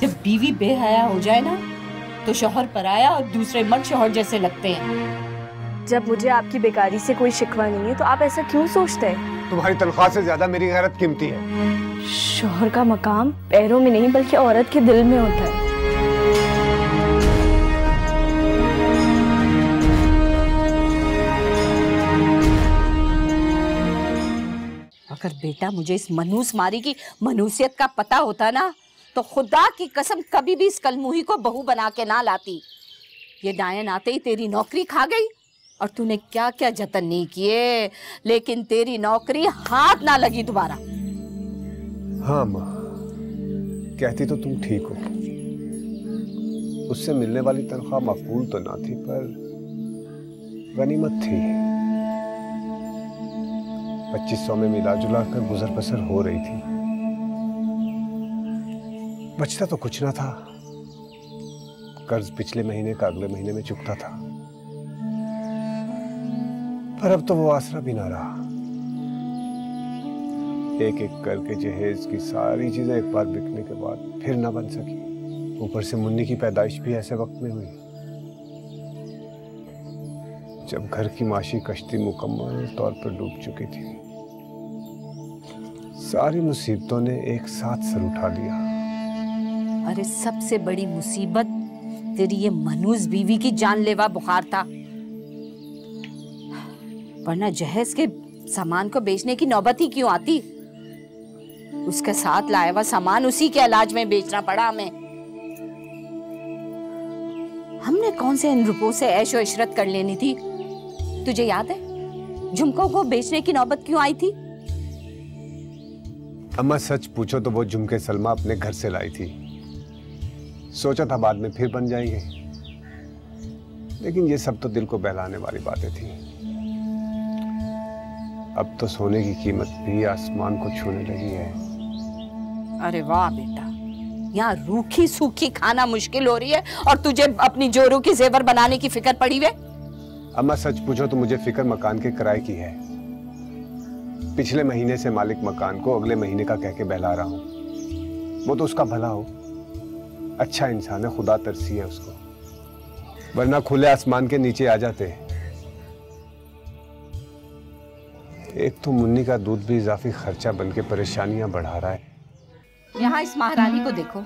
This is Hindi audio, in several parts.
जब बीवी बेहया हो जाए ना तो शोहर पराया और दूसरे मर्द शोहर जैसे लगते हैं। जब मुझे आपकी बेकारी से कोई शिकवा नहीं है तो आप ऐसा क्यों सोचते हैं? तुम्हारी तनख्वाह से ज़्यादा मेरी गैरत कीमती है। शोहर का मकाम पैरों में नहीं बल्कि औरत के दिल में होता है। अगर बेटा मुझे इस मनूस मारी की मनुष्यत का पता होता ना तो खुदा की कसम कभी भी इस कलमुही को बहू बना के ना लाती। ये डायन आते ही तेरी नौकरी खा गई, और तूने क्या क्या जतन नहीं किए, लेकिन तेरी नौकरी हाथ ना लगी दोबारा। हाँ माँ। कहती तो तुम ठीक हो। उससे मिलने वाली तनख्वाह मकबूल तो ना थी, पर गनीमत थी। पच्चीस सौ में मिला जुला कर गुजर बसर हो रही थी। बचता तो कुछ ना था। कर्ज पिछले महीने का अगले महीने में चुकता था। पर अब तो वो आसरा भी ना रहा। एक एक करके जहेज की सारी चीज़ें एक बार बिकने के बाद फिर ना बन सकी। ऊपर से मुन्नी की पैदाइश भी ऐसे वक्त में हुई। जब घर की माशी कश्ती मुकम्मल तौर पर डूब चुकी थी, सारी मुसीबतों ने एक साथ सर उठा लिया। अरे सबसे बड़ी मुसीबत तेरी ये मनूस बीवी की जानलेवा बुखार था। वरना जहेज के सामान को बेचने की नौबत ही क्यों आती? उसके साथ लाया हुआ सामान उसी के इलाज में बेचना पड़ा हमें। हमने कौन से इन रुपयों से ऐशो इशरत कर लेनी थी? तुझे याद है? झुमकों को बेचने की नौबत क्यों आई थी? अम्मा, सच पूछो तो वो झुमके सलमा अपने घर से लाई थी। सोचा था बाद में फिर बन जाएँगे। लेकिन ये सब तो दिल को बहलाने वाली बातें थी। अब तो सोने की कीमत भी आसमान को छूने लगी है। अरे वाह बेटा यहाँ रूखी सूखी खाना मुश्किल हो रही है और तुझे अपनी जोरू की जेवर बनाने की फ़िक्र पड़ी हुई अम्मा सच पूछो तो मुझे फ़िक्र मकान के किराए की है। पिछले महीने से मालिक मकान को अगले महीने का कह के बहला रहा हूँ। वो तो उसका भला हो। अच्छा इंसान है खुदा तरसी है उसको। वरना खुले आसमान के नीचे आ जाते। एक तो मुन्नी का दूध भी इजाफी खर्चा बन के परेशानियाँ बढ़ा रहा है। यहाँ इस महारानी को देखो।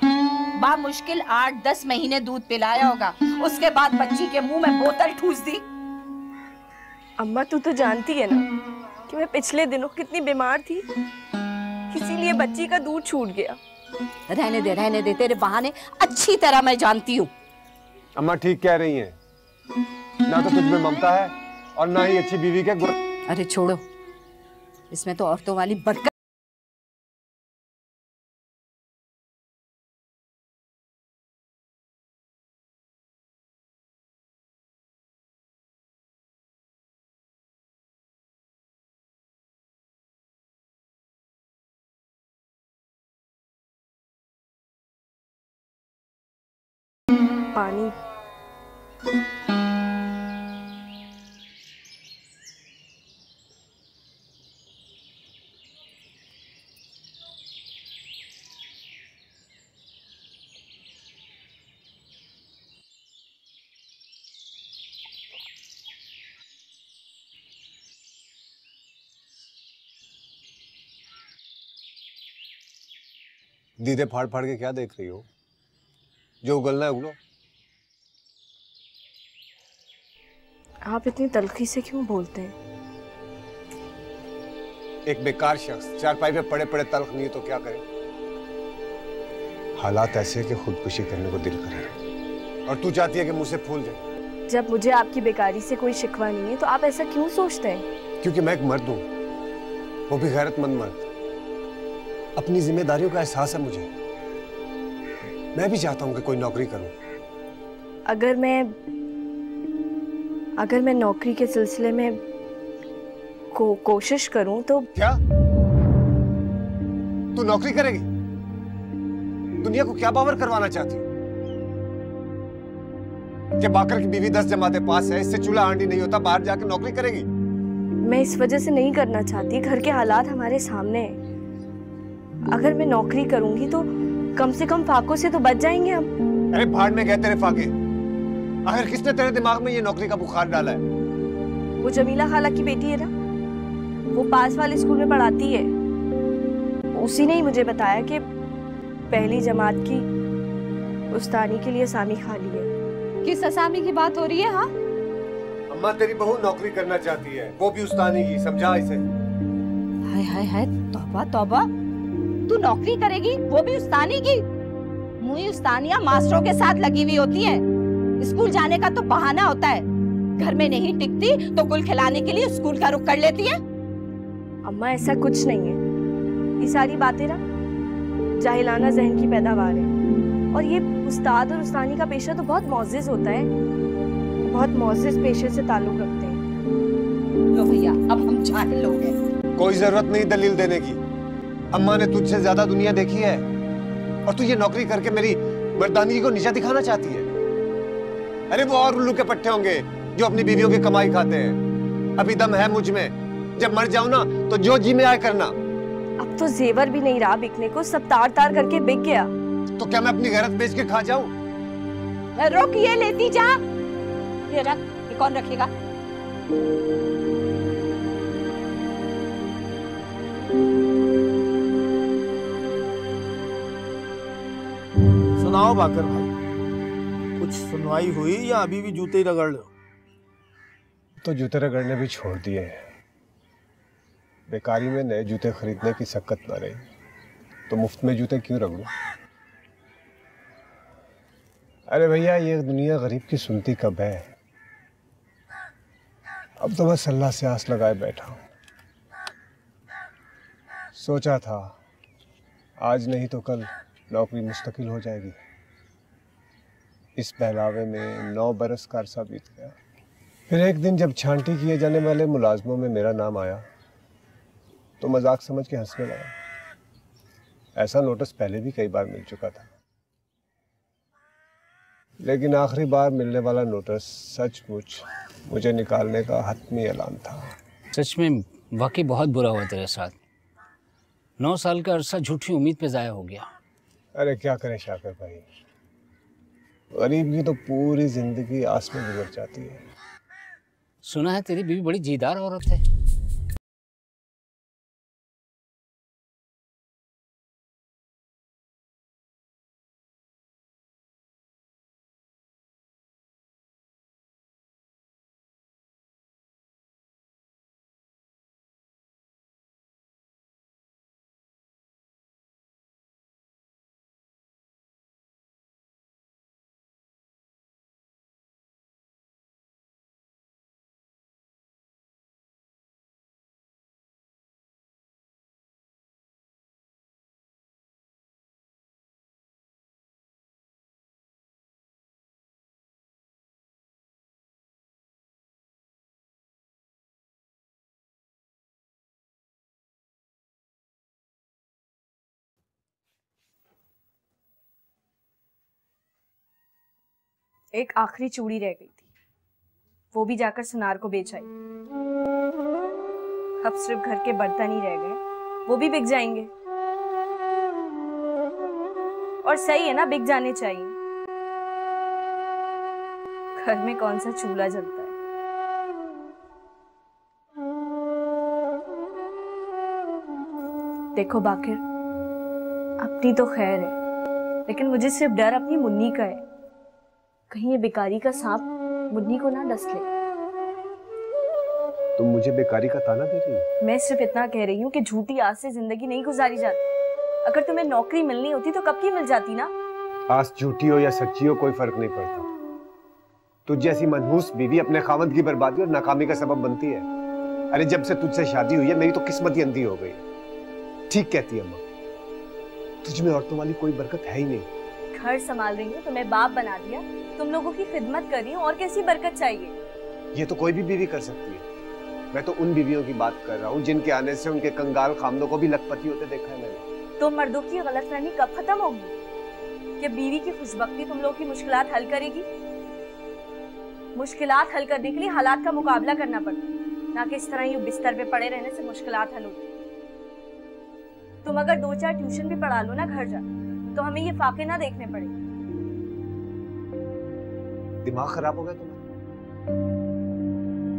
बा मुश्किल आठ दस महीने दूध पिलाया होगा। उसके बाद बच्ची के मुँह में बोतल ठूस दी। अम्मा तू तो जानती है ना कि मैं पिछले दिनों कितनी बीमार थी। इसीलिए बच्ची का दूध छूट गया। रहने दे रहने दे तेरे बहाने अच्छी तरह मैं जानती हूँ। अम्मा ठीक कह रही है। ना तो तुझमें ममता है और ना ही अच्छी बीवी के गुण। अरे छोड़ो इसमें तो औरतों वाली बरकत पानी। दीदे फाड़ फाड़ के क्या देख रही हो? जो उगलना है उगलो। आप इतनी तलखी से क्यों बोलते हैं? एक बेकार शख्स चार पाई पे पड़े पड़े तल्ख नहीं तो क्या करे? हालात ऐसे है कि खुदकुशी करने को दिल करे और तू चाहती है कि मुझसे फूल जाए? जब मुझे आपकी बेकारी से कोई शिकवा नहीं है तो आप ऐसा क्यों सोचते हैं? क्योंकि मैं एक मर्द हूँ। वो भी गैरतमंद मर्द। अपनी जिम्मेदारियों का एहसास है मुझे। मैं भी चाहता हूँ कि कोई नौकरी करूँ। अगर मैं अगर मैं नौकरी के सिलसिले में को कोशिश करूँ तो क्या? तू नौकरी करेगी? दुनिया को क्या बावर करवाना चाहती हो? कि बाकर की बीवी दस जमाते पास है इससे चूल्हा हांडी नहीं होता बाहर जाकर नौकरी करेगी? मैं इस वजह से नहीं करना चाहती। घर के हालात हमारे सामने हैं। अगर मैं नौकरी करूँगी तो कम से कम फाकों से तो बच जाएँगे हम। अरे भाड़ में गए तेरे फाके। आखिर किसने तेरे दिमाग में ये नौकरी का बुखार डाला है? वो जमीला खाला की बेटी है ना? वो पास वाले स्कूल में पढ़ाती है। उसी ने ही मुझे बताया कि पहली जमात की उस्तानी के लिए सामी खाली है। किस असामी की बात हो रही है हाँ? अम्मा तेरी बहू नौकरी करना चाहती है। वो भी उस्तानी की समझा इसे? हाय हाय हाय तौबा तौबा। तू नौकरी करेगी वो भी उस्तानी की। मुई उस्तानिया मास्टरों के साथ लगी हुई होती है। स्कूल जाने का तो बहाना होता है। घर में नहीं टिकती तो कुल खिलाने के लिए स्कूल का रुख कर लेती है। अम्मा ऐसा कुछ नहीं है। ये सारी बातें ना जाहिलाना जहन की पैदावार है। और ये उस्ताद और उस्तानी का पेशा तो बहुत मोजिज होता है। बहुत मोजिज पेशे से ताल्लुक रखते हैं। लो भैया अब हम जाहिल लोग हैं कोई ज़रूरत नहीं दलील देने की। अम्मा ने तुझसे ज़्यादा दुनिया देखी है। और तू ये नौकरी करके मेरी मर्दानगी को नीचा दिखाना चाहती है। अरे वो और उल्लू के पट्टे होंगे जो अपनी बीवियों की कमाई खाते हैं। अभी दम है मुझमें। जब मर जाऊँ ना तो जो जी में आए करना। अब तो जेवर भी नहीं रहा बिकने को सब तार तार करके बिक गया। तो क्या मैं अपनी गैरत बेच के खा जाऊँ? रुक ये लेती जा। ये रख ये कौन रखेगा? सुनाओ बाकर भाई। कुछ सुनवाई हुई या अभी भी जूते ही रगड़ लो? तो जूते रगड़ने भी छोड़ दिए हैं। बेकारी में नए जूते खरीदने की सक्कत न रही। तो मुफ़्त में जूते क्यों रगड़ूं? अरे भैया, ये दुनिया गरीब की सुनती कब है? अब तो बस अल्लाह से आस लगाए बैठा हूँ। सोचा था, आज नहीं तो कल नौकरी मुस्तकिल हो जाएगी। इस पहलावे में नौ बरस का अरसा बीत गया। फिर एक दिन जब छांटी किए जाने वाले मुलाजमों में मेरा नाम आया तो मज़ाक समझ के हंसने लगा। ऐसा नोटिस पहले भी कई बार मिल चुका था। लेकिन आखिरी बार मिलने वाला नोटिस सचमुच मुझे निकालने का हतमी ऐलान था। सच में वाकई बहुत बुरा हुआ तेरे साथ। नौ साल का अरसा झूठी उम्मीद पे ज़ाया हो गया। अरे क्या करें शाकर भाई? गरीब की तो पूरी ज़िंदगी आस में गुजर जाती है। सुना है तेरी बीवी बड़ी जीदार औरत है। एक आखिरी चूड़ी रह गई थी। वो भी जाकर सुनार को बेच आई। अब सिर्फ़ घर के बर्तन ही रह गए। वो भी बिक जाएँगे। और सही है ना, बिक जाने चाहिए। घर में कौन सा चूल्हा जलता है? देखो बाकिर, अपनी तो खैर है, लेकिन मुझे सिर्फ़ डर अपनी मुन्नी का है। कहीं ये बेकारी का सांप मुन्नी को ना डस ले। तुम मुझे बेकारी का ताना दे रही हो? मैं सिर्फ़ इतना कह रही हूँ कि झूठी आस से ज़िंदगी नहीं गुजारी जाती। अगर तुम्हें नौकरी मिलनी होती तो कब की मिल जाती ना? आस झूठी हो या सच्ची हो कोई फ़र्क नहीं पड़ता। तुझ जैसी मनहूस बीवी अपने खामद की बर्बादी और नाकामी का सबब बनती है। अरे जब से तुझसे शादी हुई है मेरी तो किस्मत ही अंधी हो गई। ठीक कहती है अम्मा। तुझ में औरतों वाली कोई बरकत है ही नहीं। घर संभाल रही हूँ तुम्हें बाप बना दिया। तुम लोगों की खिदमत कर रही हूँ और कैसी बरकत चाहिए? ये तो कोई भी बीवी कर सकती है। मैं तो उन बीवियों की बात कर रहा हूँ जिनके आने से उनके कंगाल खामदों को भी लखपति होते देखा है मैंने। तो मर्दों की गलतफहमी कब खत्म होगी? कि बीवी की खुशबख्ती तुम लोगों की मुश्किलात हल करेगी? मुश्किलात हल करने के लिए हालात का मुकाबला करना पड़ता ना कि इस तरह यूँ बिस्तर पे पड़े रहने से मुश्किल हल होती। तुम अगर दो चार ट्यूशन भी पढ़ा लो ना घर जा तो हमें ये फाके ना देखने पड़े। दिमाग खराब हो गया तुम्हारा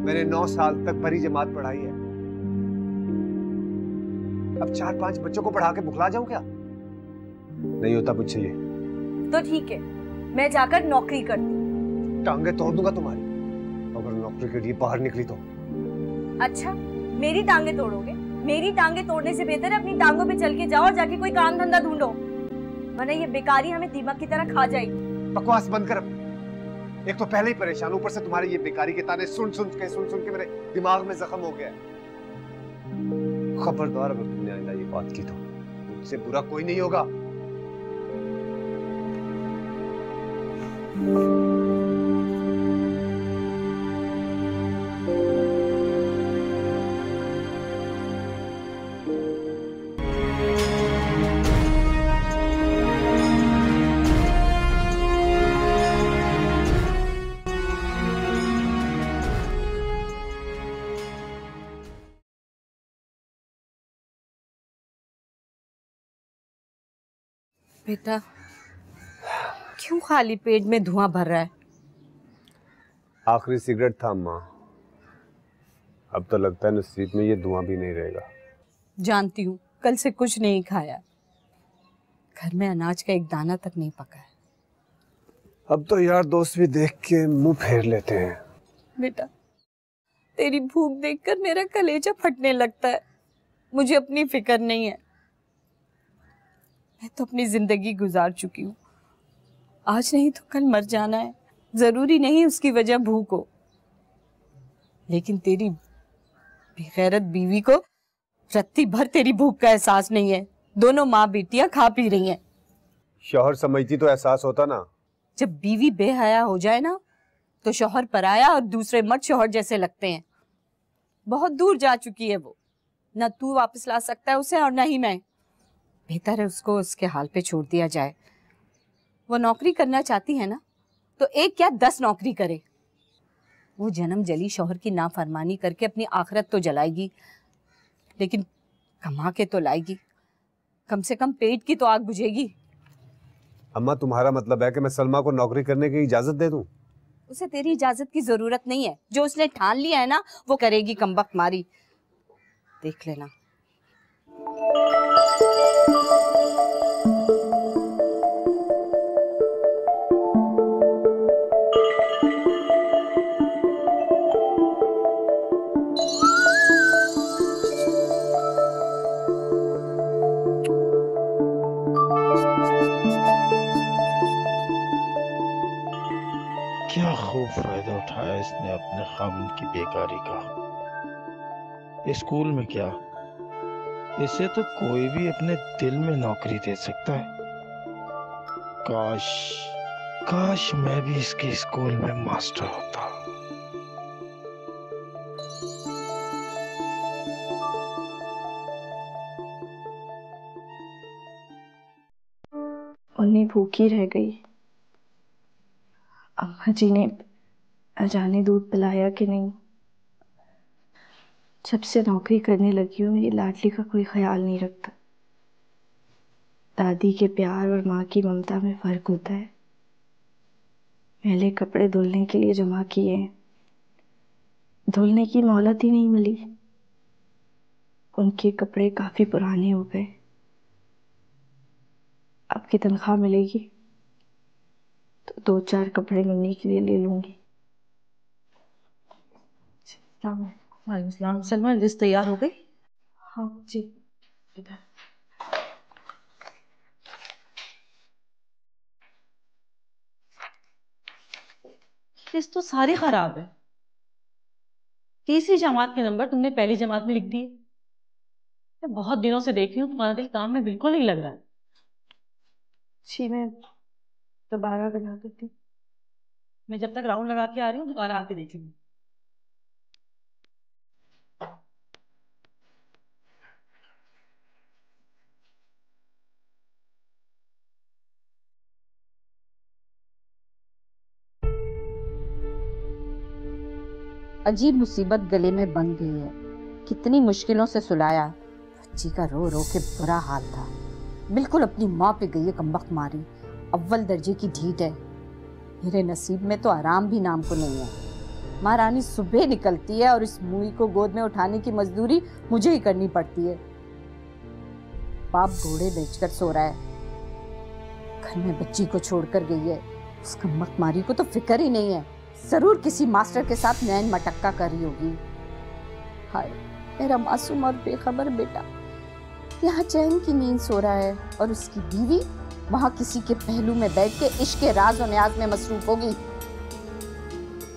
मैंने नौ साल तक भरी जमात पढ़ाई है। अब चार पाँच बच्चों को पढ़ा के बुखला जाऊँ क्या? नहीं होता मुझसे ये। तो ठीक है मैं जाकर नौकरी करती टांगे तोड़ दूँगा तुम्हारी। अगर नौकरी के लिए बाहर निकली तो। अच्छा मेरी टांगे तोड़ोगे? मेरी टांगे तोड़ने से बेहतर है अपनी टांगों पे चल के जाओ और जाके कोई काम धंधा ढूंढो। वरना ये बेकारी हमें दीमक की तरह खा जाएगी। बकवास बंद कर। एक तो पहले ही परेशान, ऊपर से तुम्हारे ये बेकारी के ताने सुन सुन के, सुन सुन के मेरे दिमाग में जख्म हो गया खबरदार अगर तुमने आइंदा ये बात की तो मुझसे बुरा कोई नहीं होगा। बेटा क्यों खाली पेट में धुआँ भर रहा है? आखिरी सिगरेट था अम्मा अब तो लगता है नसीब में ये धुआँ भी नहीं रहेगा। जानती हूँ कल से कुछ नहीं खाया। घर में अनाज का एक दाना तक नहीं पका है। अब तो यार दोस्त भी देख के मुँह फेर लेते हैं। बेटा तेरी भूख देखकर मेरा कलेजा फटने लगता है। मुझे अपनी फ़िक्र नहीं है। मैं तो अपनी ज़िंदगी गुजार चुकी हूँ। आज नहीं तो कल मर जाना है। ज़रूरी नहीं उसकी वजह भूख हो। लेकिन तेरी बेगैरत बीवी को रत्ती भर तेरी भूख का एहसास नहीं है। दोनों माँ बेटियाँ खा पी रही हैं। शोहर समझती तो एहसास होता ना। जब बीवी बेहया हो जाए ना तो शौहर पराया और दूसरे मर्द शोहर जैसे लगते हैं। बहुत दूर जा चुकी है वो। ना तू वापस ला सकता है उसे और न ही मैं। बेहतर है उसको उसके हाल पे छोड़ दिया जाए। वो नौकरी करना चाहती है ना तो एक क्या दस नौकरी करे। वो जन्म जली शोहर की नाफरमानी करके अपनी आखरत तो जलाएगी लेकिन कमा के तो लाएगी। कम से कम पेट की तो आग बुझेगी। अम्मा तुम्हारा मतलब है कि मैं सलमा को नौकरी करने की इजाज़त दे दूँ? उसे तेरी इजाज़त की ज़रूरत नहीं है। जो उसने ठान लिया है ना वो करेगी कमबख्त मारी। देख लेना। क्या खूब फ़ायदा उठाया इसने अपने खामिन की बेकारी का। स्कूल में क्या? इसे तो कोई भी अपने दिल में नौकरी दे सकता है। काश काश मैं भी इसके स्कूल में मास्टर होता। उन्हें भूखी रह गई। अम्मा जी ने अजाने दूध पिलाया कि नहीं। जब से नौकरी करने लगी हूँ, मेरी लाडली का कोई ख्याल नहीं रखता। दादी के प्यार और माँ की ममता में फ़र्क होता है। पहले कपड़े धुलने के लिए जमा किए हैं। धुलने की मोहलत ही नहीं मिली। उनके कपड़े काफ़ी पुराने हो गए। आपकी तनख्वाह मिलेगी? तो दो चार कपड़े मिलने के लिए ले लूँगी। वालेकुम लिस्ट तैयार हो गई? हाँ जी। लिस्ट तो सारी खराब है। तीसरी जमात के नंबर तुमने पहली जमात में लिख दिए। मैं बहुत दिनों से देख रही हूँ तुम्हारा दिल काम में बिल्कुल नहीं लग रहा है। जी मैं दोबारा बना देती हूँ। मैं जब तक राउंड लगा के आ रही हूँ दोबारा आके देख लूँगी अजीब मुसीबत गले में बन गई है। कितनी मुश्किलों से सुलाया। बच्ची का रो रो के बुरा हाल था। बिल्कुल अपनी माँ पे गई है कमबख्त मारी। अव्वल दर्जे की ढीठ है। मेरे नसीब में तो आराम भी नाम को नहीं है। महारानी सुबह निकलती है और इस मुई को गोद में उठाने की मजदूरी मुझे ही करनी पड़ती है। बाप घोड़े बेचकर सो रहा है। घर में बच्ची को छोड़कर गई है। उस कमबख्त मारी को तो फ़िक्र ही नहीं है। ज़रूर किसी मास्टर के साथ नैन मटक्का कर रही होगी। हाय, मेरा मासूम और बेखबर बेटा। यहाँ चैन की नींद सो रहा है और उसकी बीवी वहाँ किसी के पहलू में बैठ के इश्क के राज और न्याज में मसरूफ होगी।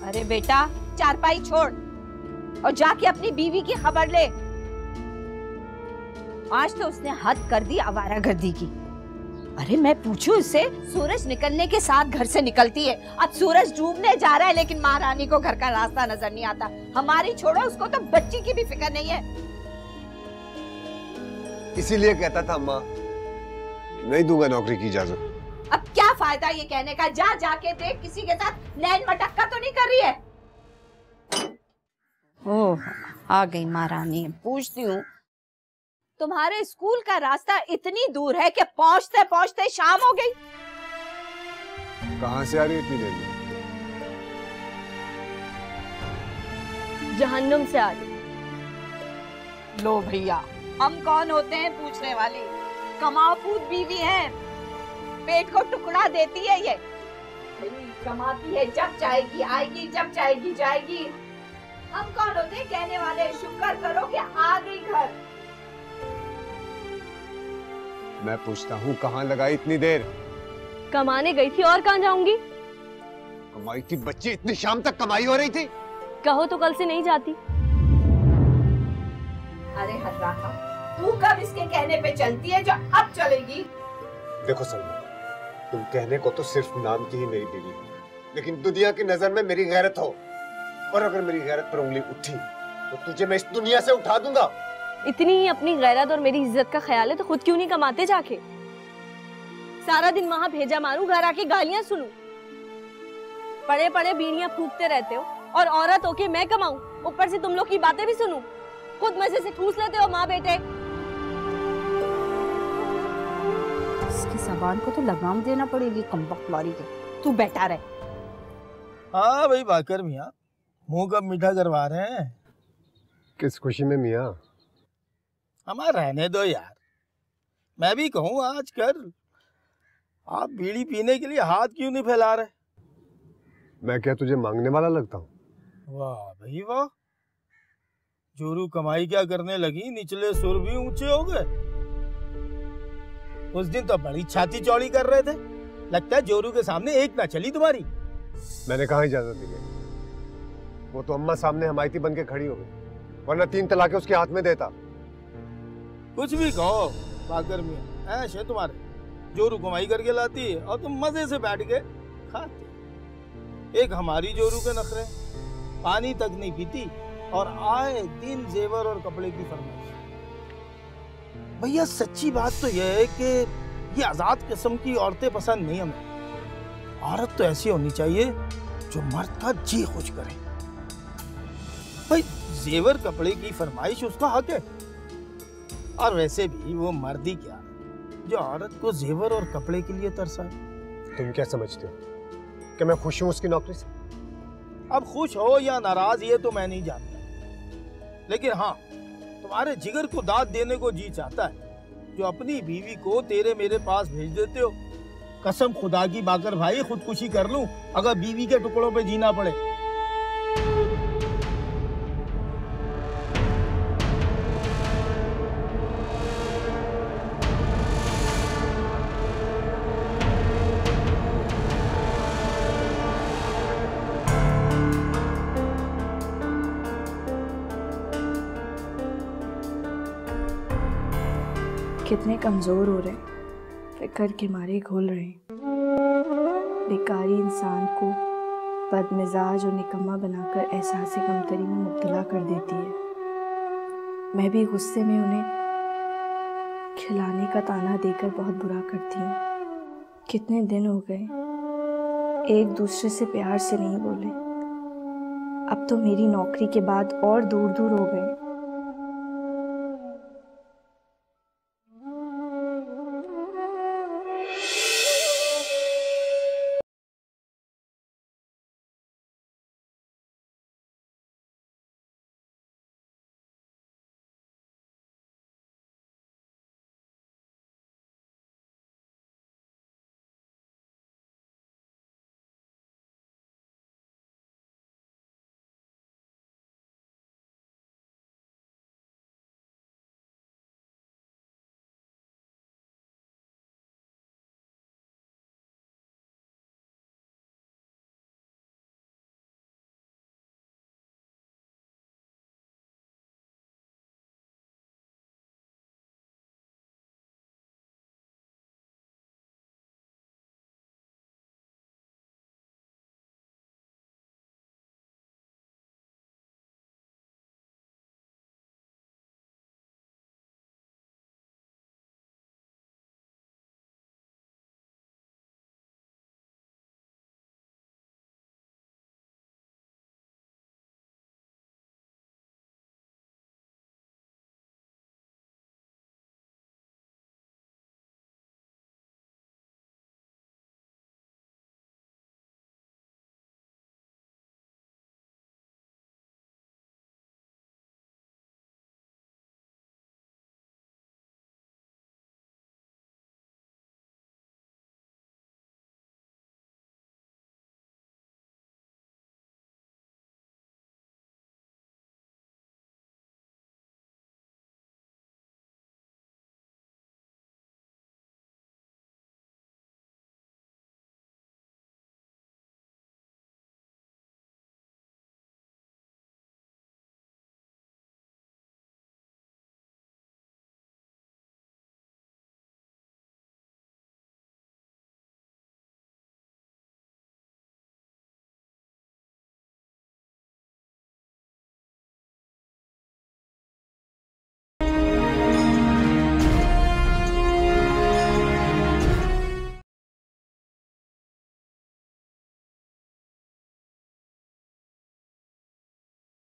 अरे बेटा चारपाई छोड़ और जाके अपनी बीवी की खबर ले। आज तो उसने हद कर दी आवारागर्दी की। अरे मैं पूछू इससे सूरज निकलने के साथ घर से निकलती है। अब सूरज डूबने जा रहा है लेकिन महारानी को घर का रास्ता नज़र नहीं आता। हमारी छोड़ो उसको तो बच्ची की भी फ़िक्र नहीं है। इसीलिए कहता था अम्मा नहीं दूँगा नौकरी की इजाज़त। अब क्या फ़ायदा ये कहने का? जा जाके देख किसी के साथ नैन मटक्का तो नहीं कर रही है? ओह आ गई महारानी पूछती हूँ। तुम्हारे स्कूल का रास्ता इतनी दूर है कि पहुँचते पहुँचते शाम हो गई। कहाँ से आ रही इतनी देर में? जहन्नुम से आ रही। लो भैया हम कौन होते हैं पूछने वाली? कमापूत बीवी है। पेट को टुकड़ा देती है ये। कमाती है जब चाहेगी आएगी जब चाहेगी जाएगी। हम कौन होते? कहने वाले शुक्र करो कि आ गई घर। मैं पूछता हूँ कहाँ लगाई इतनी देर? कमाने गई थी और कहाँ जाऊँगी? कमाई थी बच्ची इतनी शाम तक कमाई हो रही थी। कहो तो कल से नहीं जाती। अरे हर्राका तू कब इसके कहने पे चलती है जो अब चलेगी? देखो सलमा तुम कहने को तो सिर्फ़ नाम की ही मेरी बीवी हो। लेकिन दुनिया की नज़र में मेरी गैरत हो। और अगर मेरी गैरत पर उंगली उठी तो तुझे मैं इस दुनिया से उठा दूँगा। इतनी ही अपनी गैरत और मेरी इज़्ज़त का ख्याल है तो खुद क्यों नहीं कमाते जाके? सारा दिन वहाँ भेजा मारू घर आके गालियाँ सुनू? पड़े पड़े बीड़ियाँ फूकते रहते हो और औरत होके मैं कमाऊं? ऊपर से तुम लोग की बातें भी सुनू? खुद मज़े से ठूस लेते हो माँ बेटे जबान को तो लगाम देना पड़ेगी कमबख्त वाली के। तू बैठा रहे। हाँ भाई बाकर मियाँ। मुँह कब मीठा करवा रहे हैं? किस खुशी में मियाँ? हमारा रहने दो यार। मैं भी कहूँ आज कर आप बीड़ी पीने के लिए हाथ क्यों नहीं फैला रहे? मैं क्या तुझे मांगने वाला लगता हूँ? वाह भाई वाह। जोरू कमाई क्या करने लगी? निचले सुर भी ऊँचे हो गए। उस दिन तो बड़ी छाती चौड़ी कर रहे थे। लगता है जोरू के सामने एक ना चली तुम्हारी। मैंने कहा इजाज़त दी गई। वो तो अम्मा सामने हमायती बन के खड़ी हो गई। वरना तीन तलाके उसके हाथ में देता। कुछ भी कहो बाकर में ऐश है तुम्हारे। जोरू कमाई करके लाती है और तुम मज़े से बैठ के खाते एक हमारी जोरू के नखरे। पानी तक नहीं पीती और आए दिन जेवर और कपड़े की फरमाइश। भैया सच्ची बात तो यह है कि ये आज़ाद किस्म की औरतें पसंद नहीं हमें। औरत तो ऐसी होनी चाहिए जो मर्द का जी खुश करे। भाई जेवर कपड़े की फरमाइश उसका हक है। और वैसे भी वो मर्दी क्या जो औरत को जेवर और कपड़े के लिए तरसाए तुम क्या समझते हो? कि मैं खुश हूँ उसकी नौकरी से? अब खुश हो या नाराज़ ये तो मैं नहीं जानता। लेकिन हाँ तुम्हारे जिगर को दाद देने को जी चाहता है, जो अपनी बीवी को तेरे मेरे पास भेज देते हो। कसम खुदा की बाकर भाई, खुदकुशी कर लूँ, अगर बीवी के टुकड़ों पे जीना पड़े। कितने कमज़ोर हो रहे फ़िक्र के मारे घोल रहे बेकारी इंसान को बदमिजाज और निकम्मा बनाकर एहसास कमतरी में मुब्तला कर देती है। मैं भी गुस्से में उन्हें खिलाने का ताना देकर बहुत बुरा करती हूँ। कितने दिन हो गए, एक दूसरे से प्यार से नहीं बोले। अब तो मेरी नौकरी के बाद और दूर दूर हो गए।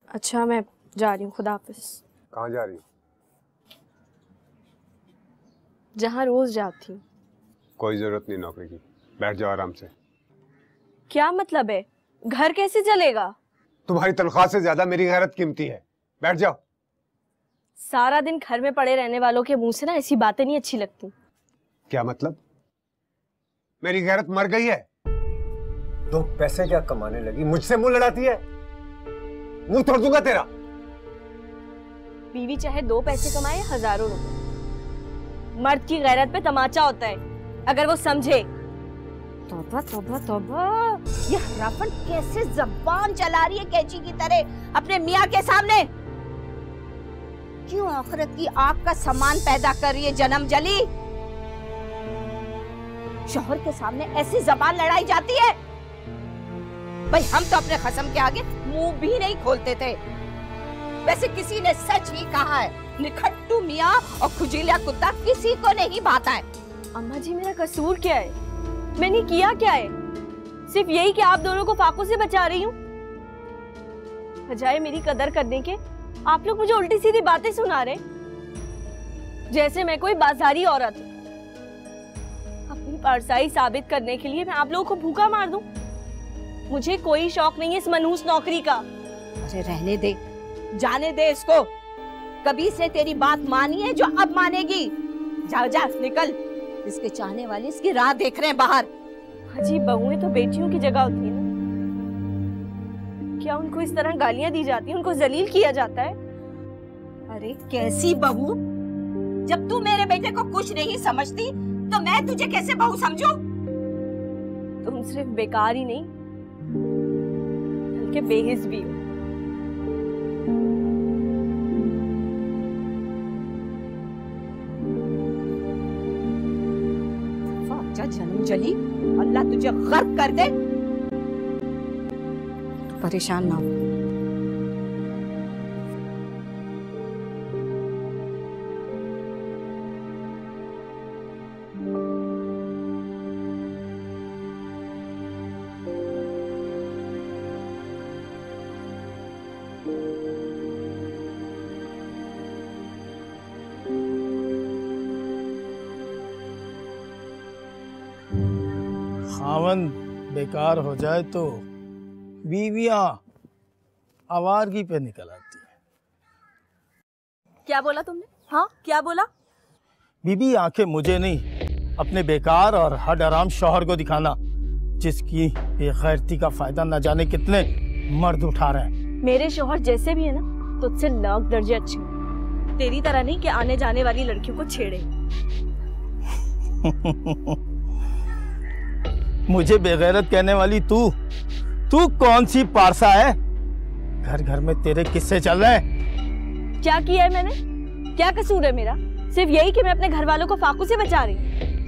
अच्छा मैं जा रही हूँ खुदा हाफिज कहाँ जा रही हो? जहाँ रोज जाती हूँ। कोई ज़रूरत नहीं नौकरी की। बैठ जाओ आराम से। क्या मतलब है? घर कैसे चलेगा? तुम्हारी तनख्वाह से ज़्यादा मेरी गैरत कीमती है। बैठ जाओ। सारा दिन घर में पड़े रहने वालों के मुँह से ना ऐसी बातें नहीं अच्छी लगती। क्या मतलब? मेरी गैरत मर गई है। दो पैसे क्या कमाने लगी? मुझसे मुँह लड़ाती है। मुँह तोड़ दूँगा तेरा। बीवी चाहे दो पैसे कमाए, हज़ारों रुपए। मर्द की गैरत पे तमाचा होता है। अगर वो समझे। तौबा तौबा तौबा। ये हरापन कैसे जबान चला रही है कैची की तरह अपने मियाँ के सामने? क्यों आखिरत की आग का सामान पैदा कर रही है जन्म जली? शोहर के सामने ऐसी जबान लड़ाई जाती है। भाई, हम तो अपने खसम के आगे मुँह भी नहीं खोलते थे। वैसे किसी ने सच ही कहा है, निखट्टू मियाँ और खुजीलिया कुत्ता किसी को नहीं भाता है। अम्मा जी, मेरा कसूर क्या है? मैंने किया क्या है? सिर्फ़ यही कि आप दोनों को फाकों से बचा रही हूँ। बजाय मेरी कदर करने के, आप लोग मुझे उल्टी सीधी बातें सुना रहे जैसे मैं कोई बाजारी औरत अपनी परसाई साबित करने के लिए मैं आप लोगों को भूखा मार दूँ। मुझे कोई शौक नहीं है इस मनहूस नौकरी का। अरे रहने दे। जाने दे इसको। कभी से तेरी बात मानी है जो अब मानेगी। जा जा निकल। इसके चाहने वाले इसकी राह देख रहे हैं बाहर। अजीब बहुएँ तो बेटियों की जगह होती है ना। क्या उनको इस तरह गालियाँ दी जाती है? उनको जलील किया जाता है? अरे कैसी बहू? जब तू मेरे बेटे को कुछ नहीं समझती तो मैं तुझे कैसे बहू समझू? तुम सिर्फ़ बेकार ही नहीं बल्कि बेहिस भी हो। जन्म जली। अल्लाह तुझे गर्क कर दे। परेशान ना हो। खावन बेकार हो जाए तो बीवियाँ आवारगी पे निकल आती है। क्या बोला तुमने? हाँ क्या बोला? बीबी आँखें मुझे नहीं अपने बेकार और हड आराम शोहर को दिखाना जिसकी बेगैरती का फ़ायदा न जाने कितने मर्द उठा रहे हैं। मेरे शोहर जैसे भी है ना तुझसे लाख दर्जे अच्छे तेरी तरह नहीं कि आने जाने वाली लड़कियों को छेड़े। मुझे बेगैरत कहने वाली तू तू कौन सी पारसा है? घर घर में तेरे किस्से चल रहे हैं। क्या किया है मैंने? क्या कसूर है मेरा? सिर्फ़ यही कि मैं अपने घर वालों को फाकू से बचा रही।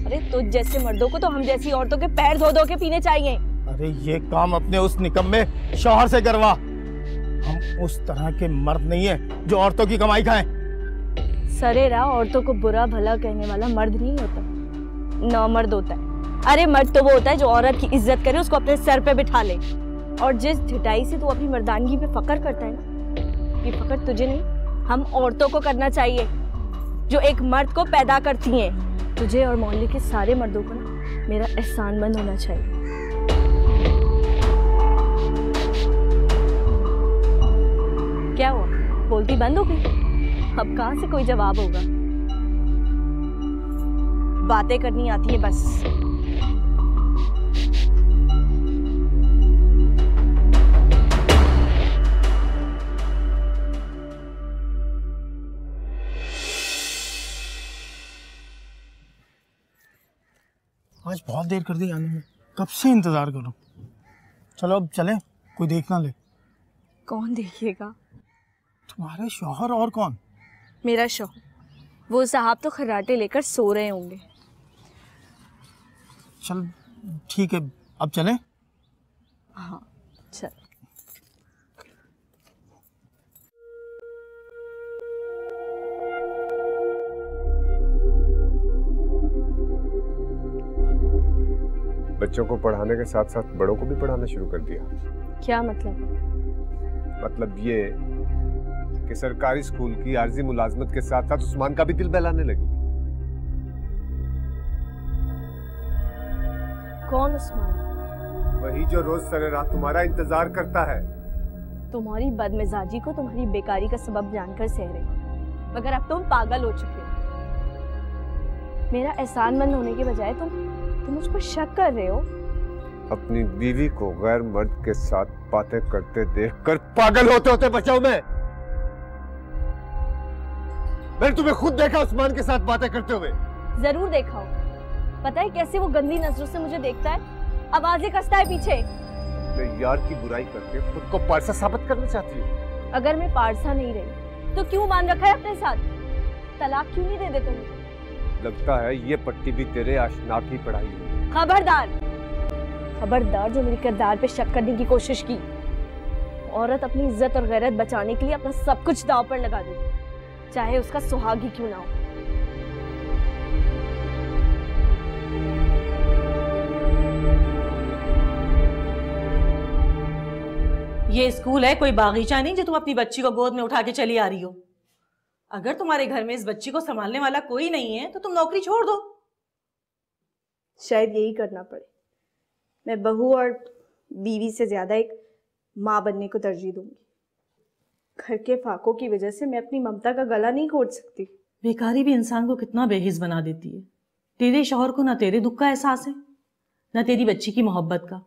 अरे तुझ जैसे मर्दों को तो हम जैसी औरतों के पैर धो धो के पीने चाहिए। अरे ये काम अपने उस निकम्मे शोहर से करवा। हम उस तरह के मर्द नहीं है जो औरतों की कमाई खाएँ। सरेरा औरतों को बुरा भला कहने वाला मर्द नहीं होता। नौ मर्द होता है। अरे मर्द तो वो होता है जो औरत की इज़्ज़त करे, उसको अपने सर पे बिठा ले। और जिस ढिटाई से तू अपनी मर्दानगी पे फकर करता है ना, ये फकर तुझे नहीं, हम औरतों को करना चाहिए, जो एक मर्द को पैदा करती हैं। तुझे और मोहल्ले के सारे मर्दों को मेरा एहसान मंद होना चाहिए। क्या हुआ? बोलती बंद हो गई? अब कहाँ से कोई जवाब होगा? बातें करनी आती है बस। आज बहुत देर कर दी आने में। कब से इंतज़ार करो? चलो अब चले कोई देख ना ले। कौन देखिएगा? तुम्हारे शोहर और कौन? मेरा शोहर वो साहब तो खराटे लेकर सो रहे होंगे। चल ठीक है अब चले। हाँ चल। बच्चों को पढ़ाने के साथ साथ बड़ों को भी पढ़ाना शुरू कर दिया। क्या मतलब? मतलब ये कि सरकारी स्कूल की आर्जी मुलाजमत के साथ साथ उस्मान का भी दिल बहलाने लगी। कौन उस्मान? वही जो रोज सरे रात तुम्हारा इंतज़ार करता है। तुम्हारी बदमिजाजी को तुम्हारी बेकारी का सबब जानकर सह रही मगर अब तुम पागल हो चुके हो। मेरा एहसानमंद होने के बजाय तुम तुम मुझ पर शक कर रहे हो? अपनी बीवी को गैर मर्द के साथ बातें करते देखकर पागल होते होते बचाओ मैं। मैंने तुम्हें खुद देखा उस्मान के साथ बातें करते हुए। ज़रूर देखा हो। पता है कैसे वो गंदी नज़रों से मुझे देखता है? आवाज़ें कसता है पीछे। अपने यार की बुराई करके खुद को पारसा साबित करना चाहती हूँ। अगर मैं पारसा नहीं रही तो क्यों मान रखा है अपने साथ? तलाक क्यों नहीं दे देते मुझे लगता है ये पट्टी भी तेरे आशना की पढ़ाई है खबरदार। खबरदार जो मेरे किरदार पे शक करने की कोशिश की। औरत अपनी इज़्ज़त और गैरत बचाने के लिए अपना सब कुछ दाव पर लगा देती चाहे उसका सुहाग ही क्यों ना हो। ये स्कूल है कोई बागीचा नहीं जो तुम अपनी बच्ची को गोद में उठा के चली आ रही हो। अगर तुम्हारे घर में इस बच्ची को संभालने वाला कोई नहीं है तो तुम नौकरी छोड़ दो। शायद यही करना पड़े। मैं बहू और बीवी से ज़्यादा एक माँ बनने को तरजीह दूँगी। घर के फाकों की वजह से मैं अपनी ममता का गला नहीं घोट सकती। बेकारी भी इंसान को कितना बेहिस बना देती है। तेरे शोहर को ना तेरे दुख का एहसास है ना तेरी बच्ची की मोहब्बत का।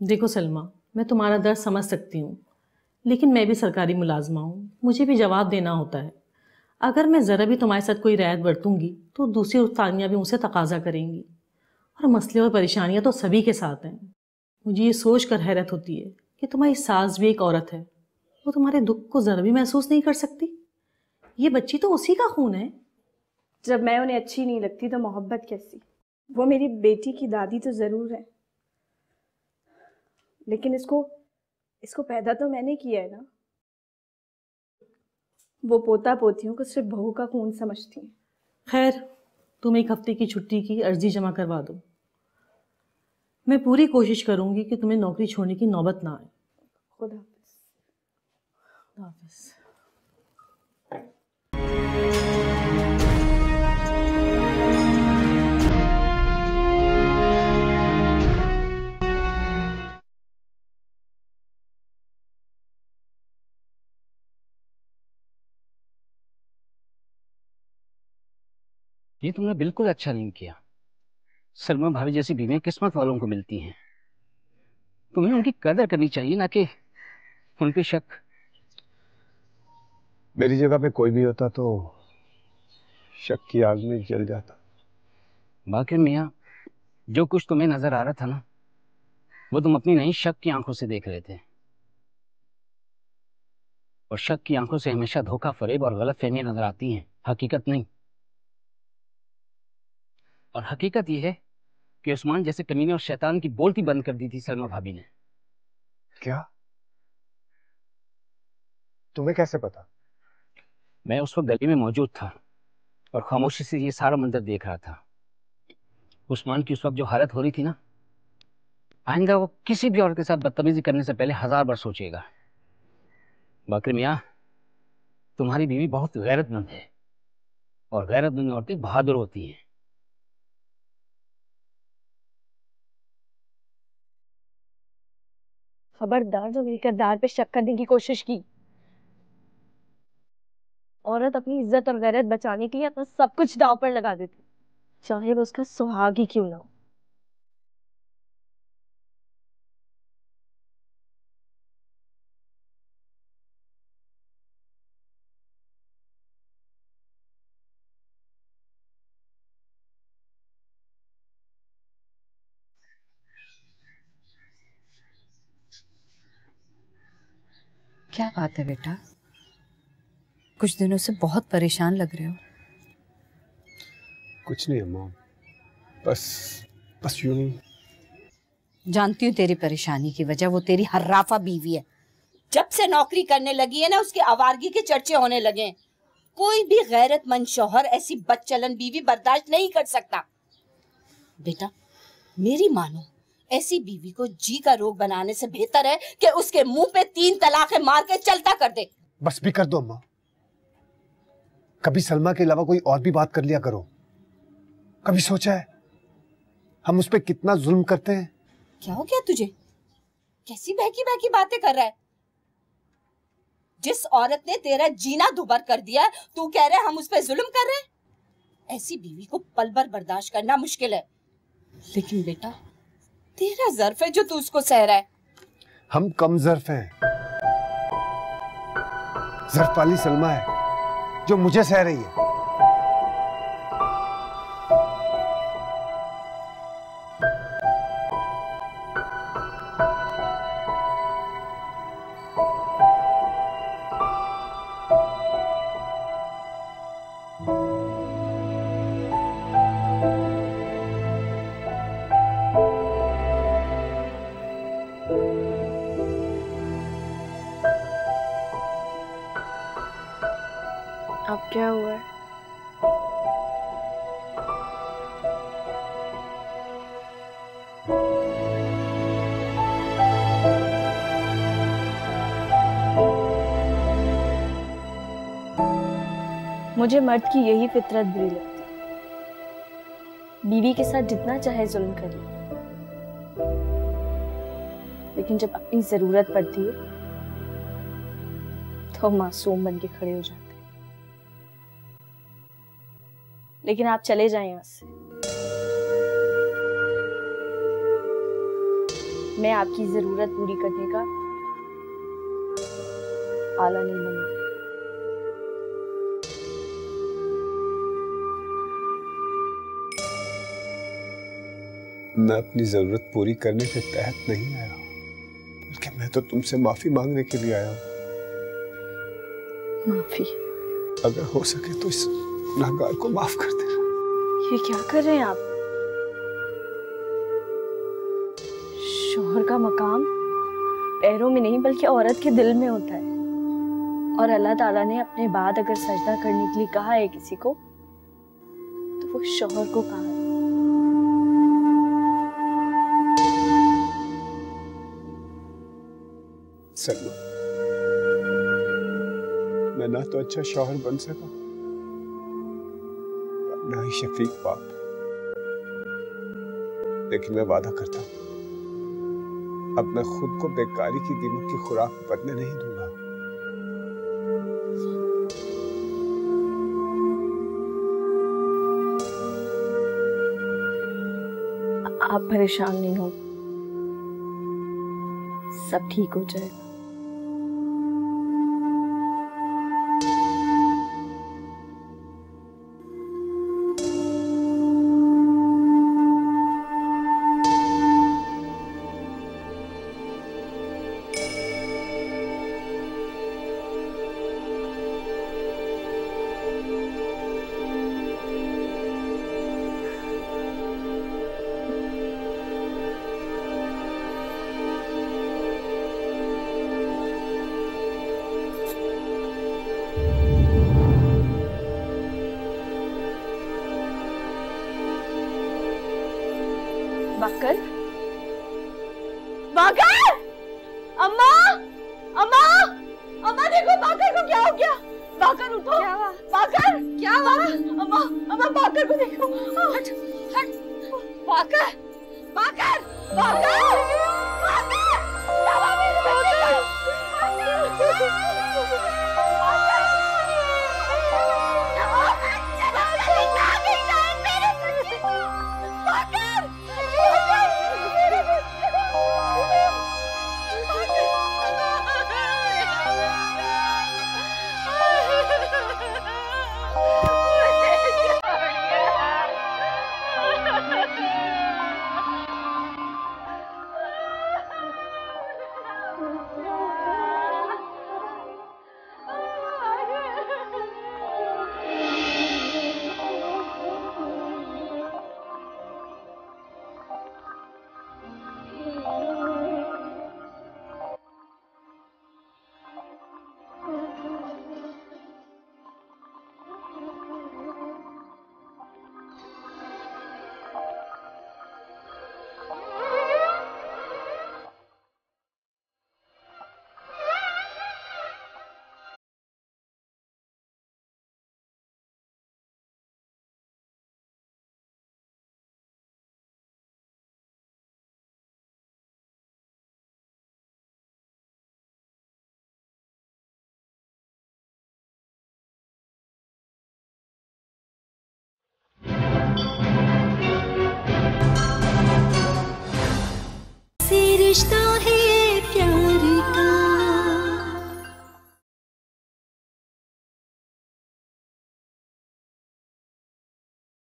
देखो सलमा मैं तुम्हारा दर्द समझ सकती हूँ लेकिन मैं भी सरकारी मुलाजमा हूँ। मुझे भी जवाब देना होता है। अगर मैं ज़रा भी तुम्हारे साथ कोई रियायत बरतूँगी तो दूसरी उस्तानियाँ भी मुझसे तकाजा करेंगी। और मसले और परेशानियाँ तो सभी के साथ हैं। मुझे ये सोच कर हैरत होती है कि तुम्हारी सास भी एक औरत है। वो तुम्हारे दुख को ज़रा भी महसूस नहीं कर सकती? ये बच्ची तो उसी का खून है। जब मैं उन्हें अच्छी नहीं लगती तो मोहब्बत कैसी? वो मेरी बेटी की दादी तो ज़रूर है। लेकिन इसको इसको पैदा तो मैंने किया है ना। वो पोता पोतियों को सिर्फ़ बहू का खून समझती हैं। खैर तुम एक हफ़्ते की छुट्टी की अर्जी जमा करवा दो। मैं पूरी कोशिश करूँगी कि तुम्हें नौकरी छोड़ने की नौबत ना आए। खुदा हाफिज़। खुदा हाफिज़। ये तुमने बिल्कुल अच्छा नहीं किया। सलमा भाभी जैसी बीवियाँ किस्मत वालों को मिलती हैं। तुम्हें उनकी कदर करनी चाहिए ना कि उन पे शक। मेरी जगह पे कोई भी होता तो शक की आग में जल जाता। बाकी मियाँ जो कुछ तुम्हें नज़र आ रहा था ना वो तुम अपनी नहीं शक की आँखों से देख रहे थे। और शक की आँखों से हमेशा धोखा फरेब और गलत फहमियाँ नज़र आती हैं। हकीकत नहीं। और हकीकत यह है कि उस्मान जैसे कमीने और शैतान की बोलती बंद कर दी थी सलमा भाभी ने। क्या? तुम्हें कैसे पता? मैं उस वक्त गली में मौजूद था और खामोशी से ये सारा मंजर देख रहा था। उस्मान की उस वक्त जो हालत हो रही थी ना आइंदा वो किसी भी औरत के साथ बदतमीजी करने से पहले हज़ार बार सोचेगा। बाकर मियाँ तुम्हारी बीवी बहुत गैरतमंद है और गैरतमंद औरतें बहादुर होती हैं। खबरदार जो मेरे किरदार पे शक करने की कोशिश की। औरत अपनी इज़्ज़त और गैरत बचाने के लिए अपना सब कुछ दाव पर लगा देती। चाहे वो उसका सुहाग ही क्यों ना हो। बात है बेटा। कुछ दिनों से बहुत परेशान लग रहे हो। कुछ नहीं अम्मा। बस बस यूँ ही। जानती हूँ तेरी परेशानी की वजह वो तेरी हर्राफा बीवी है। जब से नौकरी करने लगी है ना उसकी आवारगी के चर्चे होने लगे हैं। कोई भी गैरतमंद शोहर ऐसी बदचलन बीवी बर्दाश्त नहीं कर सकता। बेटा मेरी मानो ऐसी बीवी को जी का रोग बनाने से बेहतर है कि उसके मुँह पे तीन तलाकें मार के चलता कर दे। बस भी कर दो अम्मा। कभी सलमा के अलावा कोई और भी बात कर लिया करो। कभी सोचा है? हम उस पर कितना जुल्म करते हैं? क्या हो गया तुझे? कैसी बहकी बहकी बातें कर रहा है? जिस औरत ने तेरा जीना दुबर कर दिया तू कह रहे हम उस पर जुल्म कर रहे हैं? ऐसी बीवी को पल भर बर्दाश्त करना मुश्किल है। लेकिन बेटा तेरा जर्फ है जो तू उसको सह रहा है। हम कम जर्फ हैं। जर्फ वाली सलमा है, जो मुझे सह रही है। क्या हुआ है। मुझे मर्द की यही फितरत बुरी लगती है। बीवी के साथ जितना चाहे जुल्म करिए लेकिन जब अपनी ज़रूरत पड़ती है तो मासूम बन के खड़े हो जाते लेकिन आप चले जाएँ यहाँ से। मैं आपकी ज़रूरत पूरी करने का आला नहीं बनूँगी। मैं अपनी ज़रूरत पूरी करने के तहत नहीं आया हूँ बल्कि मैं तो तुमसे माफ़ी मांगने के लिए आया हूँ। माफ़ी। अगर हो सके तो इस गुनहगार को माफ़ कर देना ये क्या कर रहे हैं आप? शोहर का मकाम पैरों में नहीं बल्कि औरत के दिल में होता है। और अल्लाह ताला ने अपने बाद अगर सजदा करने के लिए कहा है किसी को तो वो शोहर को कहा है। मैं ना तो अच्छा शौहर बन सका। शफीक बाप। लेकिन मैं वादा करता हूँ। अब मैं खुद को बेकारी की दीमक की खुराक बनने नहीं दूँगा। आप परेशान नहीं हो। सब ठीक हो जाएगा।